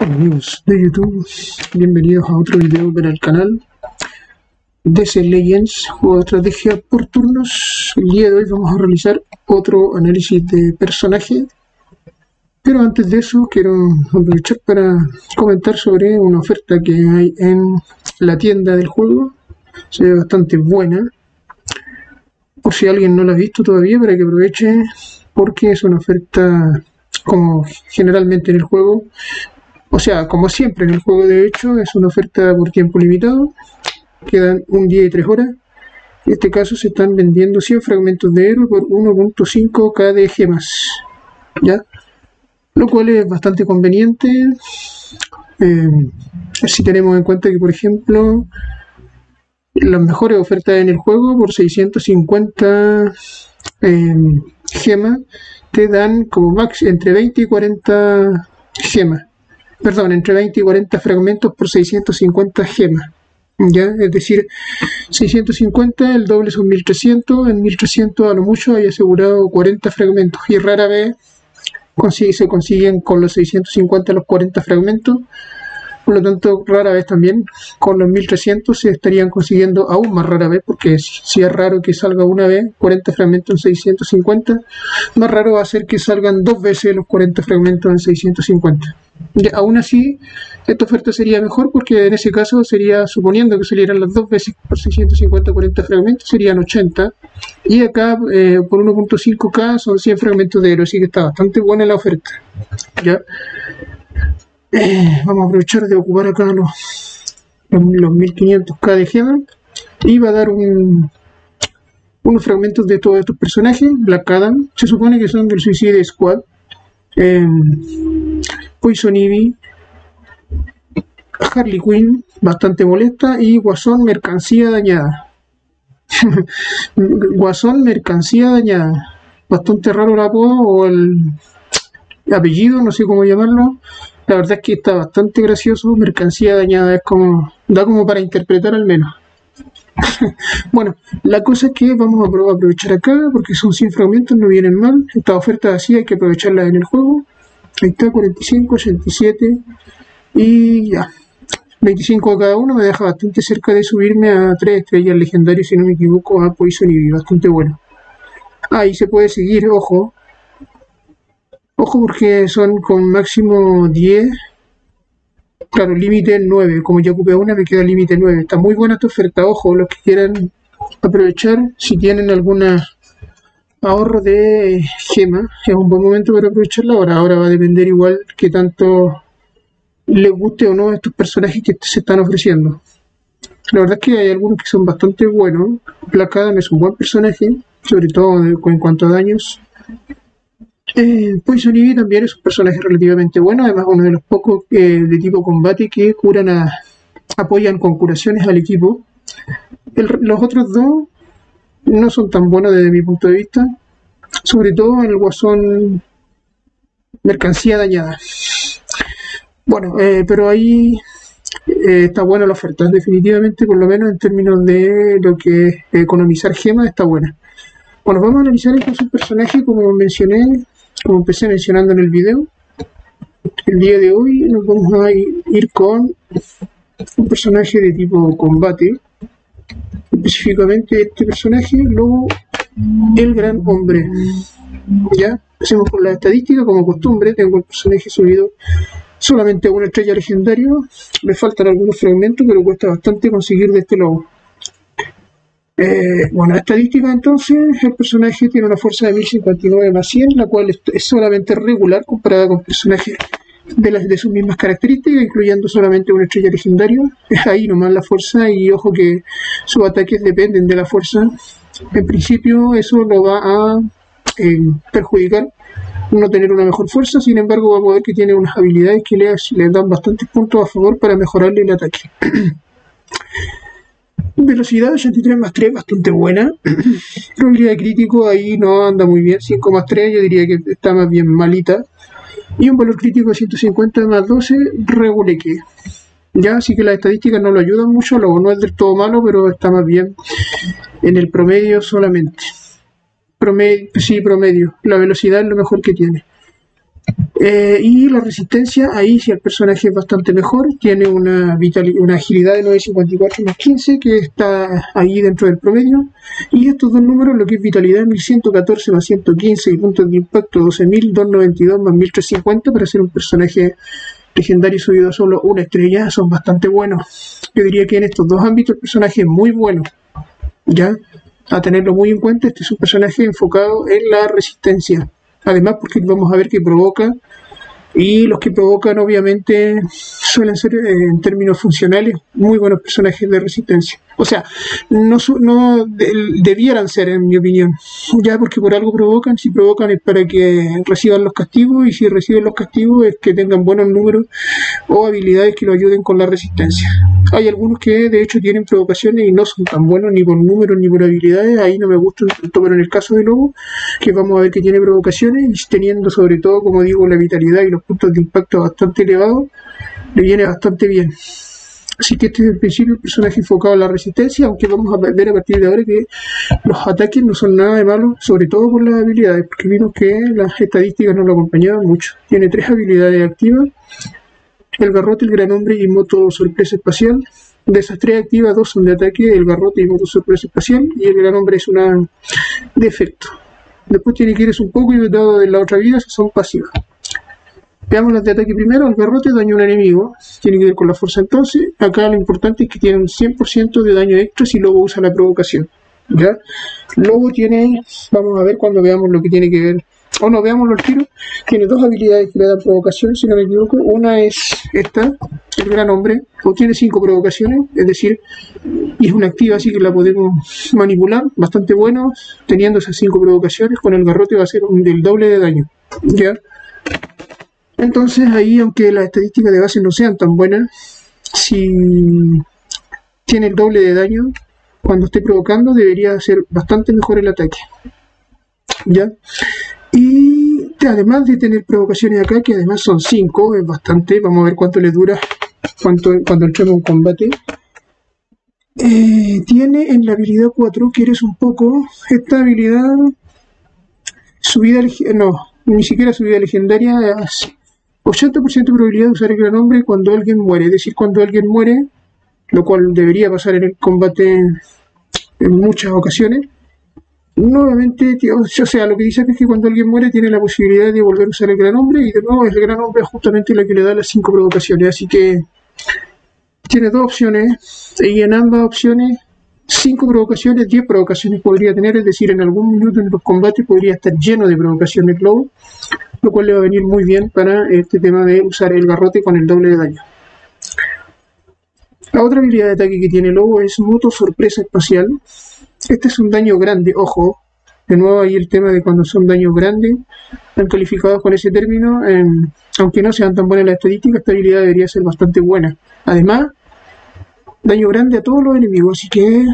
amigos de YouTube, bienvenidos a otro video para el canal DC Legends, juego de estrategia por turnos. El de hoy vamos a realizar otro análisis de personaje, pero antes de eso quiero aprovechar para comentar sobre una oferta que hay en la tienda del juego, se ve bastante buena, por si alguien no la ha visto todavía para que aproveche, porque es una oferta como generalmente en el juego o sea, como siempre en el juego de hecho, es una oferta por tiempo limitado. Quedan un día y tres horas. En este caso se están vendiendo 100 fragmentos de héroe por 1.5 KD gemas. ¿Ya? Lo cual es bastante conveniente. Eh, si tenemos en cuenta que, por ejemplo, las mejores ofertas en el juego por 650 eh, gemas te dan como max entre 20 y 40 gemas perdón, entre 20 y 40 fragmentos por 650 gemas. ¿Ya? Es decir, 650, el doble son 1300, en 1300 a lo mucho hay asegurado 40 fragmentos y rara vez se consiguen con los 650 los 40 fragmentos por lo tanto rara vez también con los 1300 se estarían consiguiendo aún más rara vez porque si es raro que salga una vez 40 fragmentos en 650 más raro va a ser que salgan dos veces los 40 fragmentos en 650 y aún así esta oferta sería mejor porque en ese caso sería suponiendo que salieran las dos veces por 650 40 fragmentos serían 80 y acá eh, por 1.5k son 100 fragmentos de héroe así que está bastante buena la oferta ya vamos a aprovechar de ocupar acá los, los, 1500k de gema y va a dar un, unos fragmentos de todos estos personajes. Black Adam, se supone que son del Suicide Squad. Eh, Poison Ivy, Harley Quinn, bastante molesta, y Guasón, mercancía dañada. Guasón, mercancía dañada. Bastante raro el apodo o el apellido, no sé cómo llamarlo. La verdad es que está bastante gracioso, mercancía dañada, es como, da como para interpretar al menos. bueno, la cosa es que vamos a aprovechar acá, porque son 100 fragmentos, no vienen mal. Esta oferta así hay que aprovecharla en el juego. Ahí está, 45, 87 y ya. 25 a cada uno me deja bastante cerca de subirme a 3 estrellas legendarias, si no me equivoco, a Poison y bastante bueno. Ahí se puede seguir, ojo, Ojo porque son con máximo 10. Claro, límite 9. Como ya ocupé una, me queda límite 9. Está muy buena esta oferta. Ojo, los que quieran aprovechar, si tienen alguna ahorro de gema, es un buen momento para aprovecharla ahora. Ahora va a depender igual que tanto les guste o no estos personajes que se están ofreciendo. La verdad es que hay algunos que son bastante buenos. Black Adam es un buen personaje, sobre todo en cuanto a daños. Eh, Poison Ivy también es un personaje relativamente bueno, además uno de los pocos eh, de tipo combate que curan a, apoyan con curaciones al equipo. los otros dos no son tan buenos desde mi punto de vista, sobre todo en el guasón mercancía dañada. Bueno, eh, pero ahí eh, está buena la oferta, definitivamente, por lo menos en términos de lo que es economizar gemas, está buena. Bueno, vamos a analizar entonces un personaje, como mencioné, como empecé mencionando en el video, el día de hoy nos vamos a ir con un personaje de tipo combate, específicamente este personaje, luego el gran hombre. Ya, hacemos con la estadística, como costumbre, tengo el personaje subido solamente una estrella legendaria, me faltan algunos fragmentos, pero cuesta bastante conseguir de este logo. Eh, bueno, estadística entonces, el personaje tiene una fuerza de 1059 más 100, la cual es solamente regular comparada con personajes de, las, de sus mismas características, incluyendo solamente una estrella legendaria. Es ahí nomás la fuerza y ojo que sus ataques dependen de la fuerza. En principio eso lo va a eh, perjudicar no tener una mejor fuerza, sin embargo va a poder que tiene unas habilidades que le, le dan bastantes puntos a favor para mejorarle el ataque. Velocidad 83 más 3, bastante buena. Probabilidad de crítico ahí no anda muy bien, 5 más 3, yo diría que está más bien malita. Y un valor crítico de 150 más 12, reguleque. Ya, así que las estadísticas no lo ayudan mucho, luego no es del todo malo, pero está más bien en el promedio solamente. Promedio, sí, promedio. La velocidad es lo mejor que tiene. Eh, y la resistencia, ahí si el personaje es bastante mejor, tiene una, una agilidad de 954 más 15 que está ahí dentro del promedio. Y estos dos números, lo que es vitalidad 1114 más 115 y puntos de impacto 12292 más 1350 para ser un personaje legendario subido a solo una estrella son bastante buenos. Yo diría que en estos dos ámbitos el personaje es muy bueno. Ya, a tenerlo muy en cuenta, este es un personaje enfocado en la resistencia. Además, porque vamos a ver que provoca y los que provocan obviamente suelen ser eh, en términos funcionales muy buenos personajes de resistencia. O sea, no, no debieran ser en mi opinión, ya porque por algo provocan, si provocan es para que reciban los castigos y si reciben los castigos es que tengan buenos números o habilidades que lo ayuden con la resistencia. Hay algunos que de hecho tienen provocaciones y no son tan buenos ni por números ni por habilidades, ahí no me gusta tanto, pero en el caso de Lobo, que vamos a ver que tiene provocaciones, teniendo sobre todo, como digo, la vitalidad y los puntos de impacto bastante elevados, le viene bastante bien. Así que este es el principio el personaje enfocado en la resistencia, aunque vamos a ver a partir de ahora que los ataques no son nada de malo, sobre todo por las habilidades, porque vimos que las estadísticas no lo acompañaban mucho. Tiene tres habilidades activas, el garrote, el gran hombre y moto sorpresa espacial. De esas tres activas, dos son de ataque, el garrote y moto sorpresa espacial, y el gran hombre es una de efecto. Después tiene que irse un poco y dado de la otra vida, son pasivas. Veamos las de ataque primero. El garrote daño a un enemigo. Tiene que ver con la fuerza entonces. Acá lo importante es que tiene un 100% de daño extra si Lobo usa la provocación. ¿Ya? Lobo tiene, vamos a ver cuando veamos lo que tiene que ver. O no, veámoslo al tiro. Tiene dos habilidades que le dan provocación, si no me equivoco. Una es esta, el gran hombre. O tiene cinco provocaciones, es decir, y es una activa, así que la podemos manipular. Bastante bueno. Teniendo esas cinco provocaciones, con el garrote va a ser del doble de daño. ¿Ya? Entonces ahí, aunque las estadísticas de base no sean tan buenas, si tiene el doble de daño, cuando esté provocando debería ser bastante mejor el ataque. ¿Ya? Y además de tener provocaciones acá, que además son 5, es bastante, vamos a ver cuánto le dura cuánto, cuando entremos en combate. Eh, tiene en la habilidad 4, que eres un poco, esta habilidad subida, no, ni siquiera subida legendaria, 80% de probabilidad de usar el gran hombre cuando alguien muere, es decir, cuando alguien muere, lo cual debería pasar en el combate en muchas ocasiones. Nuevamente, o sea, lo que dice es que cuando alguien muere tiene la posibilidad de volver a usar el gran hombre y de nuevo el gran hombre es justamente la que le da las 5 provocaciones, así que tiene dos opciones y en ambas opciones 5 provocaciones, 10 provocaciones podría tener, es decir, en algún minuto en los combates podría estar lleno de provocaciones Lobo lo cual le va a venir muy bien para este tema de usar el garrote con el doble de daño. La otra habilidad de ataque que tiene Lobo es Moto Sorpresa Espacial. Este es un daño grande, ojo. De nuevo ahí el tema de cuando son daños grandes, están calificados con ese término. aunque no sean tan buenas las estadísticas, esta habilidad debería ser bastante buena. Además, daño grande a todos los enemigos, así que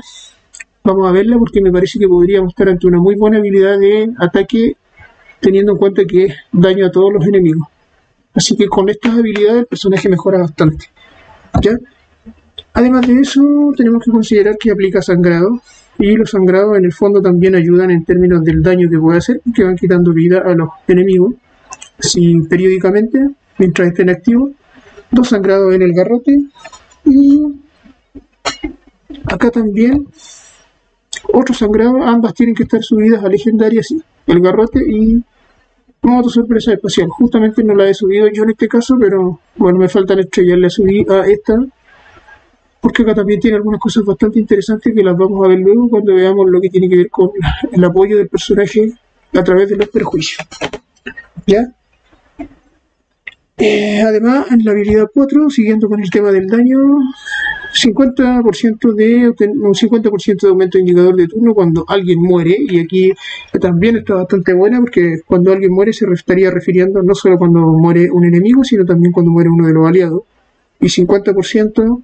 vamos a verla porque me parece que podríamos estar ante una muy buena habilidad de ataque teniendo en cuenta que daño a todos los enemigos. Así que con estas habilidades el personaje mejora bastante. ¿ya? Además de eso, tenemos que considerar que aplica sangrado. Y los sangrados en el fondo también ayudan en términos del daño que puede hacer, que van quitando vida a los enemigos. Si periódicamente, mientras estén activos, dos sangrados en el garrote. Y acá también otro sangrado, ambas tienen que estar subidas a legendarias, el garrote y moto sorpresa espacial. Justamente no la he subido yo en este caso, pero bueno, me faltan estrellas, la subí a esta, porque acá también tiene algunas cosas bastante interesantes que las vamos a ver luego cuando veamos lo que tiene que ver con el apoyo del personaje a través de los perjuicios. ¿Ya? Eh, además, en la habilidad 4, siguiendo con el tema del daño, 50% de un 50% de aumento de indicador de turno cuando alguien muere y aquí también está bastante buena porque cuando alguien muere se estaría refiriendo no solo cuando muere un enemigo sino también cuando muere uno de los aliados. Y 50%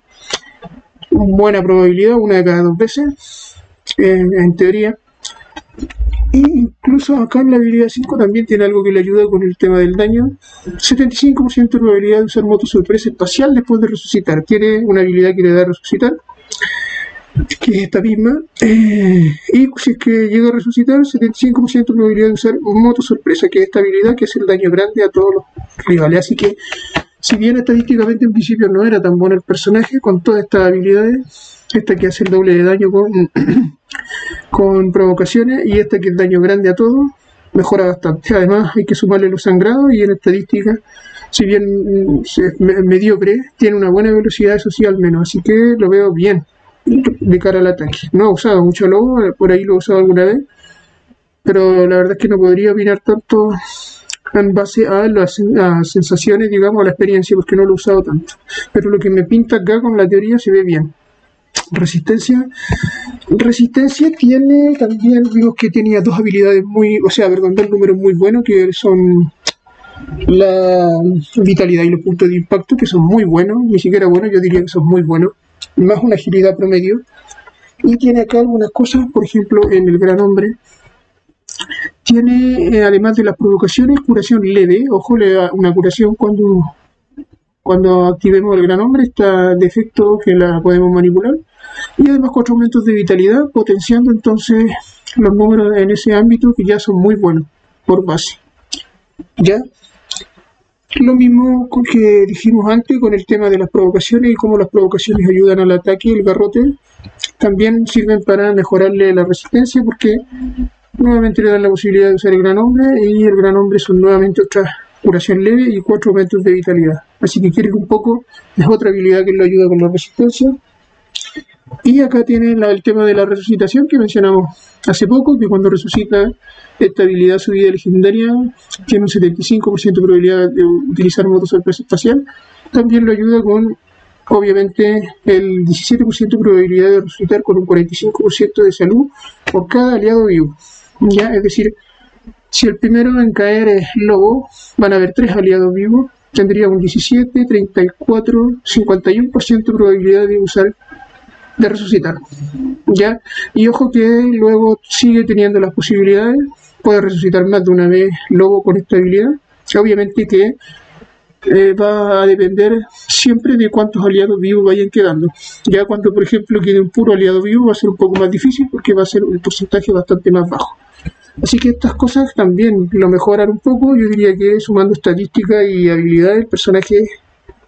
buena probabilidad una de cada dos veces en teoría incluso acá en la habilidad 5 también tiene algo que le ayuda con el tema del daño. 75% de probabilidad de usar moto sorpresa espacial después de resucitar. Tiene una habilidad que le da a resucitar. que es esta misma, eh, y si es que llega a resucitar, 75% de probabilidad de usar moto sorpresa, que es esta habilidad que hace el daño grande a todos los rivales. Así que, si bien estadísticamente en principio no era tan bueno el personaje, con todas estas habilidades, esta que hace el doble de daño con, con provocaciones y esta que es daño grande a todos, mejora bastante. Además, hay que sumarle los sangrados y en estadística si bien mm, mediocre, tiene una buena velocidad, eso sí, al menos. Así que lo veo bien de cara al ataque. No he usado mucho lobo, por ahí lo he usado alguna vez, pero la verdad es que no podría opinar tanto en base a las, sensaciones, digamos, a la experiencia, porque no lo he usado tanto. Pero lo que me pinta acá con la teoría se ve bien. Resistencia. Resistencia tiene también, vimos que tenía dos habilidades muy, o sea, perdón, dos números muy buenos que son la vitalidad y los puntos de impacto, que son muy buenos, ni siquiera buenos, yo diría que son muy buenos, más una agilidad promedio. Y tiene acá algunas cosas, por ejemplo, en el gran hombre, tiene, eh, además de las provocaciones, curación leve, ojo, le da una curación cuando, cuando activemos el gran hombre, está defecto que la podemos manipular. Y además cuatro aumentos de vitalidad, potenciando entonces los números en ese ámbito que ya son muy buenos por base. ¿Ya? Lo mismo que dijimos antes con el tema de las provocaciones y cómo las provocaciones ayudan al ataque y el garrote. También sirven para mejorarle la resistencia porque nuevamente le dan la posibilidad de usar el gran hombre y el gran hombre son nuevamente otra curación leve y cuatro aumentos de vitalidad. Así que quiere un poco es otra habilidad que le ayuda con la resistencia. Y acá tiene el tema de la resucitación que mencionamos hace poco, que cuando resucita esta habilidad subida legendaria tiene un 75% de probabilidad de utilizar modo sorpresa espacial. También lo ayuda con, obviamente, el 17% de probabilidad de resucitar con un 45% de salud por cada aliado vivo. ¿Ya? Es decir, si el primero en caer es lobo, van a haber tres aliados vivos, tendría un 17, 34, 51% de probabilidad de usar de resucitar. ¿Ya? Y ojo que luego sigue teniendo las posibilidades, puede resucitar más de una vez lobo con esta habilidad. Obviamente que eh, va a depender siempre de cuántos aliados vivos vayan quedando. Ya cuando, por ejemplo, quede un puro aliado vivo va a ser un poco más difícil porque va a ser un porcentaje bastante más bajo. Así que estas cosas también lo mejoran un poco. Yo diría que sumando estadística y habilidades, el personaje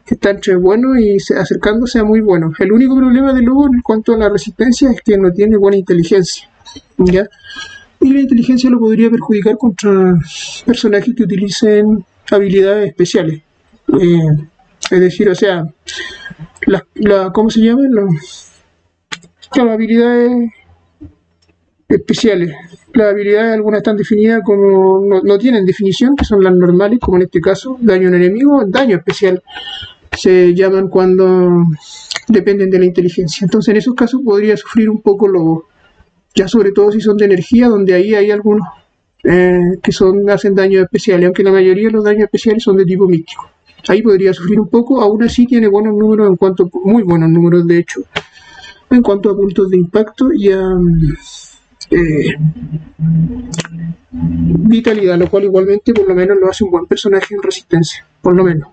está entre bueno y acercándose a muy bueno. El único problema de Lobo en cuanto a la resistencia es que no tiene buena inteligencia. ¿ya? Y la inteligencia lo podría perjudicar contra personajes que utilicen habilidades especiales. Eh, es decir, o sea, la, ¿cómo se llaman? Las, habilidades especiales. Las habilidades algunas están definidas como no, no, tienen definición, que son las normales, como en este caso, daño en enemigo, daño especial se llaman cuando dependen de la inteligencia. Entonces en esos casos podría sufrir un poco lo, ya sobre todo si son de energía, donde ahí hay algunos eh, que son hacen daños especiales, aunque la mayoría de los daños especiales son de tipo místico. Ahí podría sufrir un poco, aún así tiene buenos números en cuanto, muy buenos números de hecho, en cuanto a puntos de impacto y a eh, vitalidad, lo cual igualmente por lo menos lo hace un buen personaje en resistencia, por lo menos.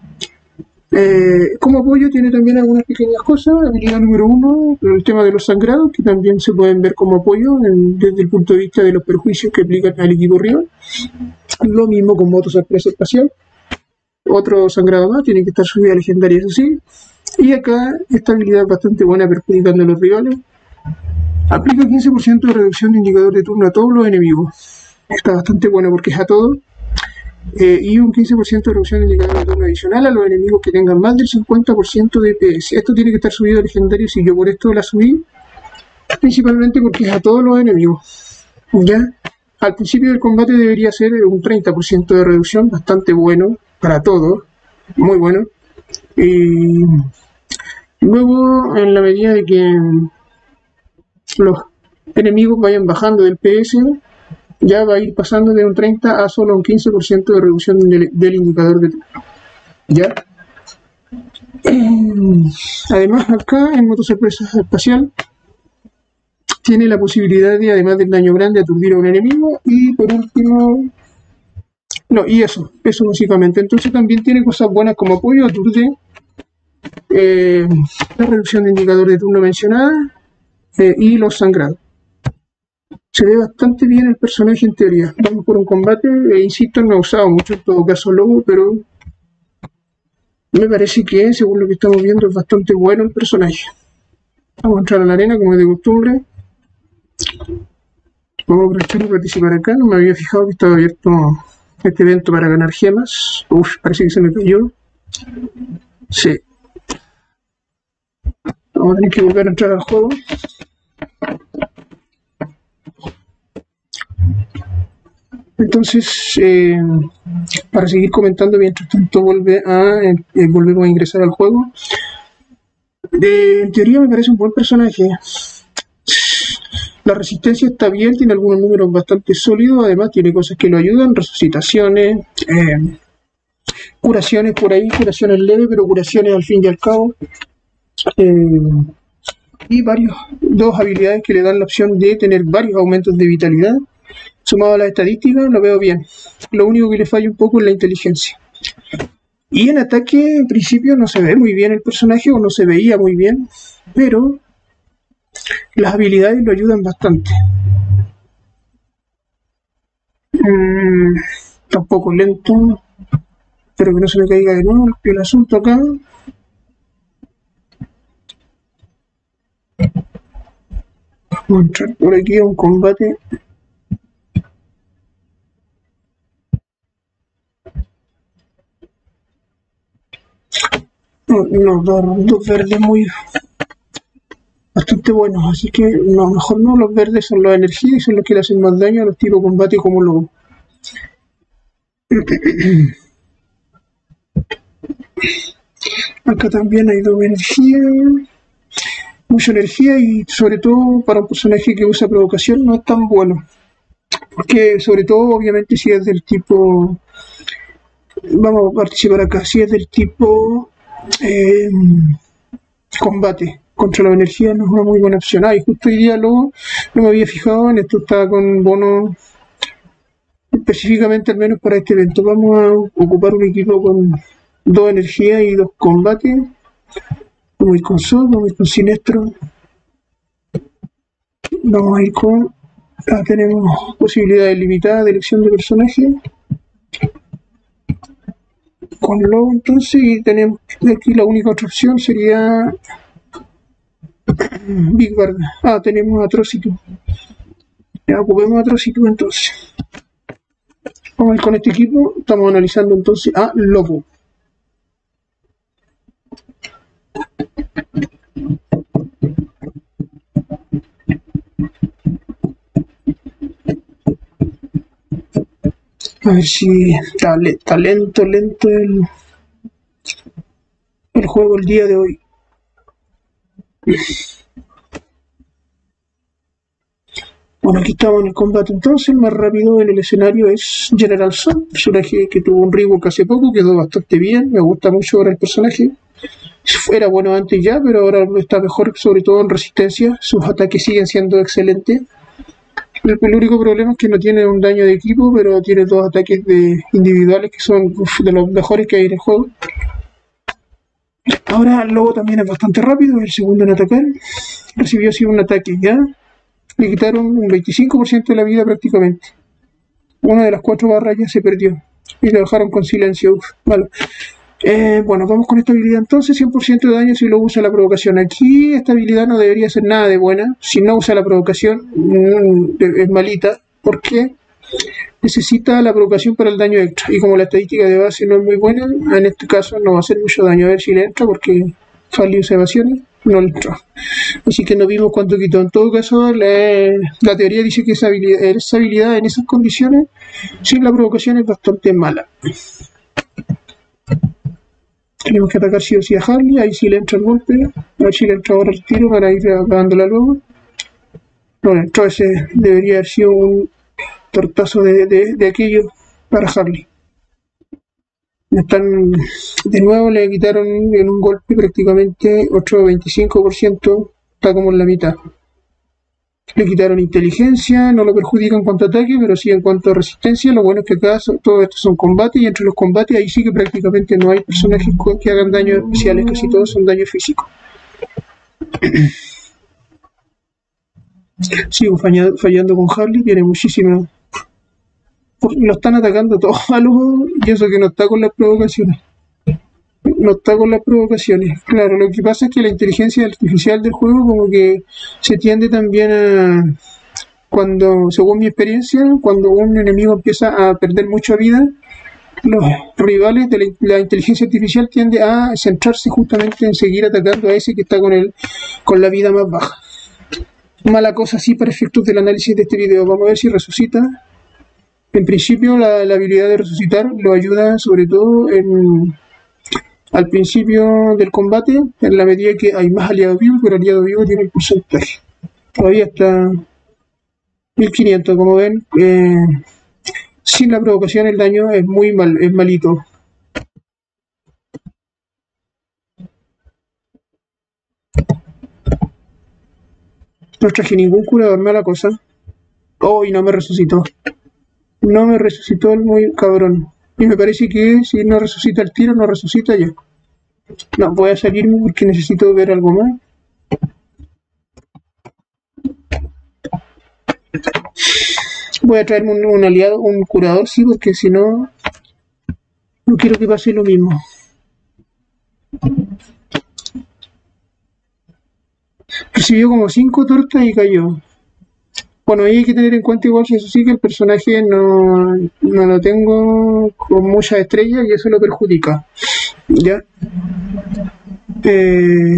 Eh, como apoyo tiene también algunas pequeñas cosas. Habilidad número uno, el tema de los sangrados, que también se pueden ver como apoyo desde el punto de vista de los perjuicios que aplican al equipo rival. Lo mismo con motos sorpresa espacial. Otro sangrado más, tiene que estar subida legendaria, eso sí. Y acá esta habilidad es bastante buena perjudicando a los rivales. Aplica 15% de reducción de indicador de turno a todos los enemigos. Está bastante bueno porque es a todos eh, y un 15% de reducción de indicador de adicional a los enemigos que tengan más del 50% de PS. Esto tiene que estar subido a legendario si yo por esto la subí, principalmente porque es a todos los enemigos. ¿Ya? Al principio del combate debería ser un 30% de reducción, bastante bueno para todos, muy bueno. Y luego, en la medida de que los enemigos vayan bajando del PS, ya va a ir pasando de un 30 a solo un 15% de reducción del, indicador de. ¿Ya? Eh, además, acá en motosorpresa espacial tiene la posibilidad de, además del daño grande, aturdir a un enemigo. Y por último, no, y eso, eso básicamente. Entonces también tiene cosas buenas como apoyo, aturde, eh, la reducción de indicador de turno mencionada eh, y los sangrados. Se ve bastante bien el personaje en teoría. Vamos por un combate, e insisto, no he usado mucho en todo caso lobo, pero me parece que, según lo que estamos viendo, es bastante bueno el personaje. Vamos a entrar a la arena como es de costumbre. Vamos a aprovechar y participar acá. No me había fijado que estaba abierto este evento para ganar gemas. Uf, parece que se me cayó. Sí. Vamos a tener que volver a entrar al juego. Entonces, eh, para seguir comentando, mientras tanto vuelve a, eh, volvemos a ingresar al juego. en teoría me parece un buen personaje. La resistencia está bien, tiene algunos números bastante sólidos, además tiene cosas que lo ayudan, resucitaciones, eh, curaciones por ahí, curaciones leves, pero curaciones al fin y al cabo. y varios, dos habilidades que le dan la opción de tener varios aumentos de vitalidad Sumado a la estadística, lo veo bien. Lo único que le falla un poco es la inteligencia. Y en ataque, en principio, no se ve muy bien el personaje, o no se veía muy bien, pero las habilidades lo ayudan bastante. Mm, tampoco lento. Espero que no se me caiga de nuevo el asunto acá. Vamos a entrar por aquí a un combate. Los dos, verdes muy bastante buenos, así que no, mejor no, los verdes son la energía y son los que le hacen más daño a los tipos de combate como los Acá también hay dos energía, mucha energía y sobre todo para un personaje que usa provocación no es tan bueno. Porque sobre todo obviamente si es del tipo, vamos a participar acá, si es del tipo eh, combate contra la energía no es una muy buena opción. Ah, justo hoy día luego no me había fijado en esto, está con bono específicamente al menos para este evento. Vamos a ocupar un equipo con dos energías y dos combates. Vamos a ir con Sol, vamos a ir con Sinestro. Vamos a ir con... Ah, tenemos posibilidades limitadas de elección de personaje con lobo entonces y tenemos aquí la única otra opción sería Big Bang. Ah, tenemos Atrocity. Ya ocupemos Atrocity entonces. Vamos a ir con este equipo. Estamos analizando entonces a Lobo. A ver si está, lento, lento el, el juego el día de hoy. Bueno, aquí estamos en el combate entonces. El más rápido en el escenario es General Sun, personaje que tuvo un rework hace poco, quedó bastante bien. Me gusta mucho ahora el personaje. Era bueno antes ya, pero ahora está mejor, sobre todo en resistencia. Sus ataques siguen siendo excelentes. El, único problema es que no tiene un daño de equipo, pero tiene dos ataques de individuales que son de los mejores que hay en el juego. Ahora el lobo también es bastante rápido, es el segundo en atacar. Recibió así un ataque ya. Le quitaron un 25% de la vida prácticamente. Una de las cuatro barras ya se perdió. Y le dejaron con silencio. Uf. Eh, bueno, vamos con esta habilidad entonces, 100% de daño si lo usa la provocación. Aquí esta habilidad no debería ser nada de buena. Si no usa la provocación, mm, es malita. porque Necesita la provocación para el daño extra. Y como la estadística de base no es muy buena, en este caso no va a hacer mucho daño. A ver si le entra, porque usa evasiones, no le entró. Así que no vimos cuánto quitó. En todo caso, la, teoría dice que esa habilidad, esa habilidad en esas condiciones, sin la provocación, es bastante mala. Tenemos que atacar sí o sí a Harley, ahí sí le entra el golpe, a ver si le entra ahora el tiro para ir acabándola luego. No entró ese, debería haber sido un tortazo de, de, aquello para Harley. Están, de nuevo le quitaron en un golpe prácticamente otro 25%, está como en la mitad. Le quitaron inteligencia, no lo perjudica en cuanto a ataque, pero sí en cuanto a resistencia. Lo bueno es que acá todo esto son combates y entre los combates ahí sí que prácticamente no hay personajes que hagan daños especiales, casi todos son daños físicos. Sigo fallando, con Harley, tiene muchísima... Lo están atacando todos a los... Y eso que no está con las provocaciones. No está con las provocaciones. Claro, lo que pasa es que la inteligencia artificial del juego como que se tiende también a... Cuando, según mi experiencia, cuando un enemigo empieza a perder mucha vida, los rivales de la, inteligencia artificial tienden a centrarse justamente en seguir atacando a ese que está con, el, con la vida más baja. Mala cosa así para efectos del análisis de este video. Vamos a ver si resucita. En principio la, habilidad de resucitar lo ayuda sobre todo en, al principio del combate, en la medida que hay más aliados vivos, pero aliado vivo tiene el porcentaje. Todavía está 1500, como ven. Eh, sin la provocación el daño es muy mal, es malito. No traje ningún curador, mala cosa. Oh, y no me resucitó. No me resucitó el muy cabrón. Y me parece que si no resucita el tiro, no resucita ya. No, voy a salirme porque necesito ver algo más. Voy a traerme un, aliado, un curador, sí, porque si no, no quiero que pase lo mismo. Recibió como cinco tortas y cayó. Bueno, ahí hay que tener en cuenta igual eso sí que el personaje no, no lo tengo con muchas estrellas y eso lo perjudica. ¿Ya? Eh,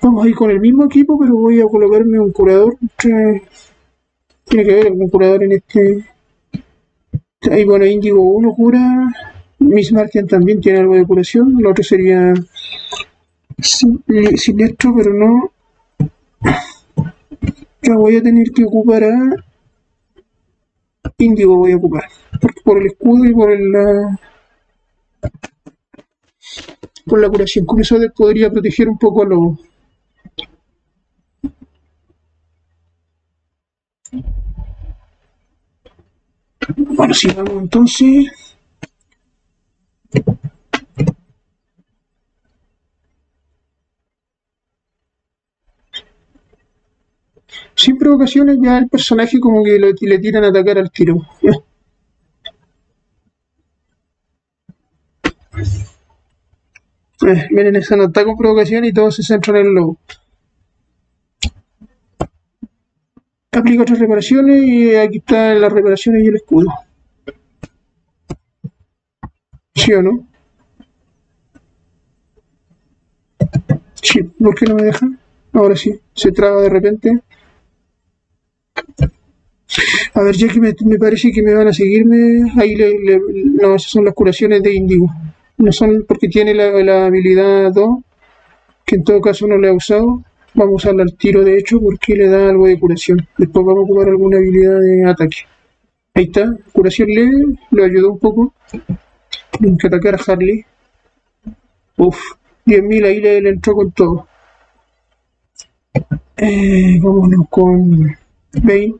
vamos a ir con el mismo equipo, pero voy a colocarme un curador que tiene que haber algún curador en este. Ahí, bueno, Indigo 1 cura. Miss Martian también tiene algo de curación. Lo otro sería siniestro, pero no. Voy a tener que ocupar a. Indigo voy a ocupar. Por, el escudo y por el. La, por la curación. Con eso podría proteger un poco a los Bueno, sigamos entonces. Sin provocaciones ya el personaje como que le, tiran a atacar al tiro. Eh, miren, esa no está con provocación y todo se centra en el lobo. Aplica otras reparaciones y aquí están las reparaciones y el escudo. ¿Sí o no? Sí, ¿por qué no me deja? Ahora sí, se traba de repente. A ver, ya que me, parece que me van a seguirme, ahí le, no, esas son las curaciones de Indigo. No son porque tiene la, habilidad 2, que en todo caso no le ha usado. Vamos a usarla al tiro de hecho porque le da algo de curación. Después vamos a ocupar alguna habilidad de ataque. Ahí está, curación leve, lo ayudó un poco. Tengo que atacar a Harley. Uf, 10.000 ahí le, entró con todo. Eh, vámonos con Bane.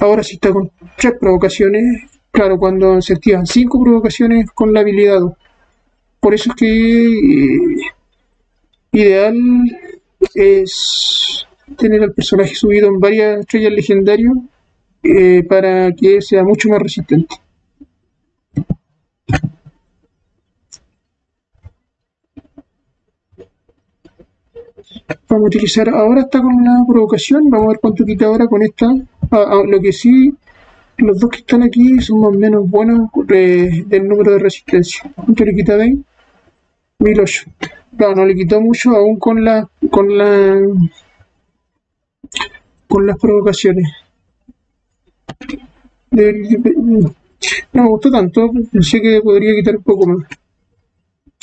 Ahora sí está con tres provocaciones. Claro, cuando se activan cinco provocaciones con la habilidad Por eso es que eh, ideal es tener al personaje subido en varias estrellas legendarias eh, para que sea mucho más resistente. Vamos a utilizar, ahora está con una provocación, vamos a ver cuánto quita ahora con esta. Ah, ah, lo que sí, los dos que están aquí son más o menos buenos del número de resistencia. ¿Cuánto le quita de ahí? 1008. Claro, no le quitó mucho aún con la con la con las provocaciones. no me gustó tanto, pensé que podría quitar un poco más.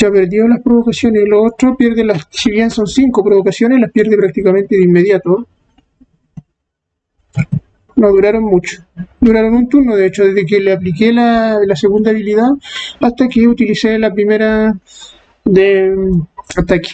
Ya perdió las provocaciones, lo otro pierde las, si bien son cinco provocaciones, las pierde prácticamente de inmediato. No duraron mucho. Duraron un turno, de hecho, desde que le apliqué la, la segunda habilidad hasta que utilicé la primera de ataque.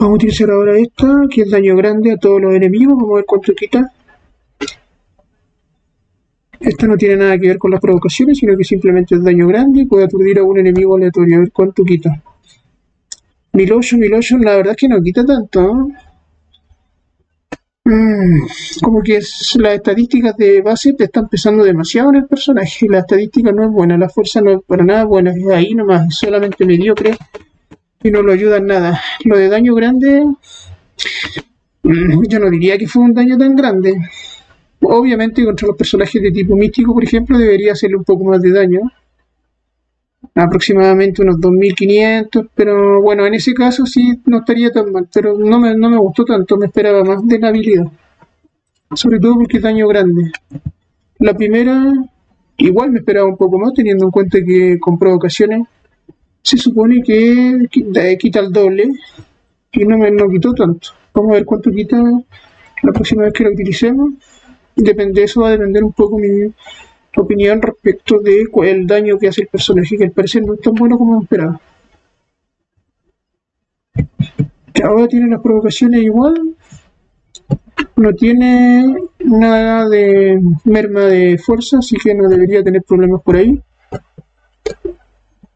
Vamos a utilizar ahora esta, que es daño grande a todos los enemigos. Vamos a ver cuánto quita. Esta no tiene nada que ver con las provocaciones, sino que simplemente es daño grande y puede aturdir a un enemigo aleatorio. A ver cuánto quita. 1008, 1008, la verdad es que no quita tanto. Mm, como que las estadísticas de base te están pesando demasiado en el personaje. La estadística no es buena, la fuerza no es para nada buena. Es ahí nomás, solamente mediocre y no lo ayuda en nada. Lo de daño grande, mm, yo no diría que fue un daño tan grande. Obviamente contra los personajes de tipo místico, por ejemplo, debería hacerle un poco más de daño. Aproximadamente unos 2500, pero bueno, en ese caso sí no estaría tan mal, pero no me, no me gustó tanto, me esperaba más de la habilidad. Sobre todo porque es daño grande. La primera, igual me esperaba un poco más, teniendo en cuenta que con provocaciones se supone que quita el doble y no me no quitó tanto. Vamos a ver cuánto quita la próxima vez que la utilicemos. Depende, eso va a depender un poco mi opinión respecto de el daño que hace el personaje, que al parecer no es tan bueno como esperaba. Ahora tiene las provocaciones igual. No tiene nada de merma de fuerza, así que no debería tener problemas por ahí.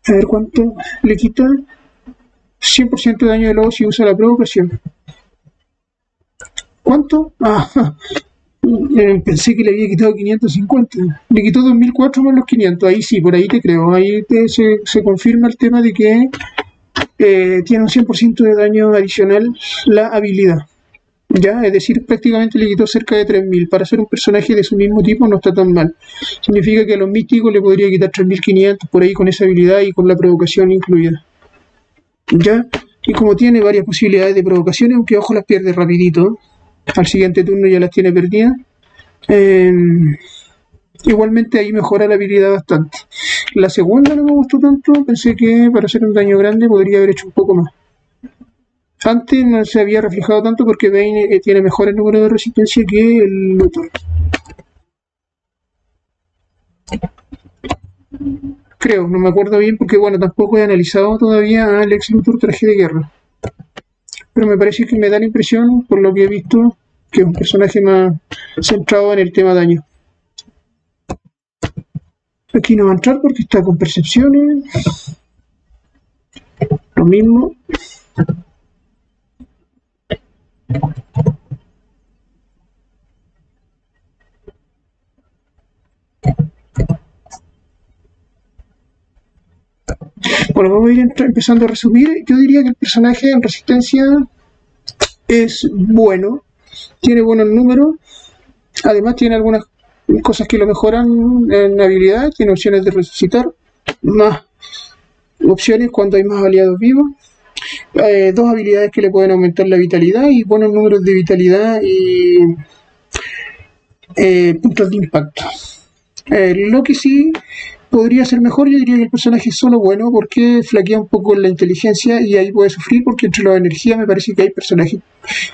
A ver cuánto le quita. 100% de daño de lobo si usa la provocación. ¿Cuánto? Ah, eh, pensé que le había quitado 550. Le quitó 2004 más los 500. Ahí sí, por ahí te creo. Ahí se, se, confirma el tema de que eh, tiene un 100% de daño adicional la habilidad. ¿Ya? Es decir, prácticamente le quitó cerca de 3.000. Para ser un personaje de su mismo tipo no está tan mal. Significa que a los místicos le podría quitar 3.500 por ahí con esa habilidad y con la provocación incluida. ¿Ya? Y como tiene varias posibilidades de provocaciones, aunque ojo las pierde rapidito, al siguiente turno ya las tiene perdidas. Em, igualmente ahí mejora la habilidad bastante. La segunda no me gustó tanto, pensé que para hacer un daño grande podría haber hecho un poco más. Antes no se había reflejado tanto porque Bane eh, tiene mejores números de resistencia que el Luthor. Creo, no me acuerdo bien porque bueno, tampoco he analizado todavía al ex Luthor traje de guerra. Pero me parece que me da la impresión, por lo que he visto, que es un personaje más centrado en el tema daño. Aquí no va a entrar porque está con percepciones. Lo mismo. Bueno, vamos a ir empezando a resumir. Yo diría que el personaje en resistencia es bueno, tiene buenos números, además tiene algunas cosas que lo mejoran en habilidad, tiene opciones de resucitar, más opciones cuando hay más aliados vivos eh, dos habilidades que le pueden aumentar la vitalidad y buenos números de vitalidad y eh, puntos de impacto. Eh, lo que sí podría ser mejor, yo diría que el personaje es solo bueno porque flaquea un poco la inteligencia y ahí puede sufrir porque entre las energías me parece que hay personajes,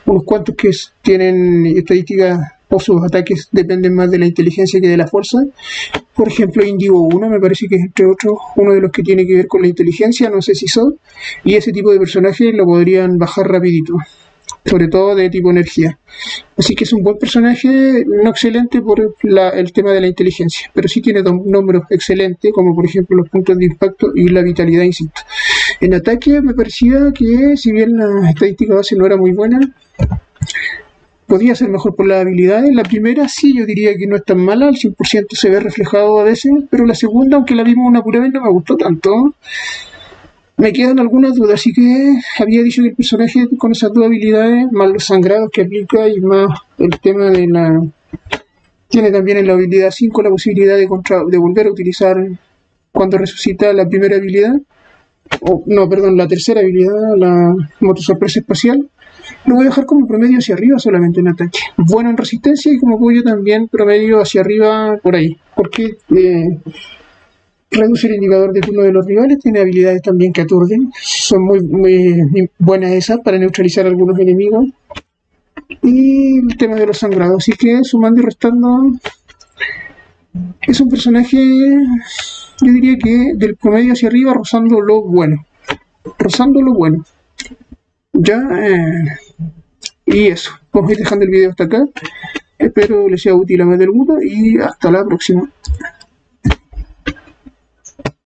unos cuantos que tienen estadísticas o sus ataques dependen más de la inteligencia que de la fuerza. Por ejemplo, Indigo 1 me parece que es entre otros uno de los que tiene que ver con la inteligencia, no sé si son, y ese tipo de personajes lo podrían bajar rapidito, sobre todo de tipo energía. Así que es un buen personaje, no excelente por el tema de la inteligencia, pero sí tiene números excelentes, como por ejemplo los puntos de impacto y la vitalidad, insisto. En ataque me parecía que, si bien la estadística base no era muy buena, podía ser mejor por las habilidades. La primera sí, yo diría que no es tan mala, al 100% se ve reflejado a veces, pero la segunda, aunque la vimos una pura vez, no me gustó tanto. Me quedan algunas dudas, así que había dicho que el personaje con esas dos habilidades, más los sangrados que aplica y más el tema de la... Tiene también en la habilidad 5 la posibilidad de, de volver a utilizar cuando resucita la primera habilidad, o no, perdón, la tercera habilidad, la motosorpresa espacial lo voy a dejar como promedio hacia arriba solamente en ataque. Bueno en resistencia y como apoyo también promedio hacia arriba por ahí. Porque eh, reduce el indicador de turno de los rivales, tiene habilidades también que aturden. Son muy, muy buenas esas para neutralizar algunos enemigos. Y el tema de los sangrados. Así que sumando y restando, es un personaje, yo diría que del promedio hacia arriba, rozando lo bueno. Rozando lo bueno. Ya, eh, y eso, vamos a dejando el video hasta acá. Espero les sea útil a más de alguno y hasta la próxima.